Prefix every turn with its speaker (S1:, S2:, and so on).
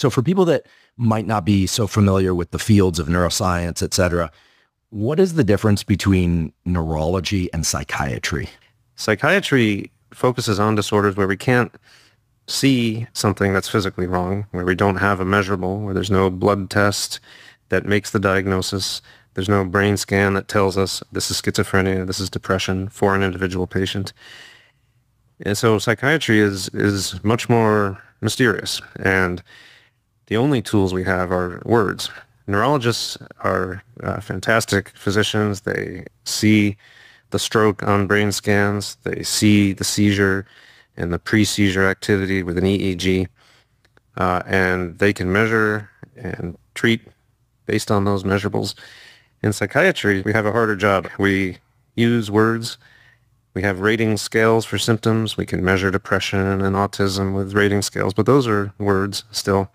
S1: So for people that might not be so familiar with the fields of neuroscience, et cetera, what is the difference between neurology and psychiatry?
S2: Psychiatry focuses on disorders where we can't see something that's physically wrong, where we don't have a measurable, where there's no blood test that makes the diagnosis. There's no brain scan that tells us this is schizophrenia, this is depression for an individual patient. And so psychiatry is, is much more mysterious. And the only tools we have are words. Neurologists are uh, fantastic physicians. They see the stroke on brain scans. They see the seizure and the pre-seizure activity with an EEG. Uh, and they can measure and treat based on those measurables. In psychiatry, we have a harder job. We use words. We have rating scales for symptoms. We can measure depression and autism with rating scales, but those are words still.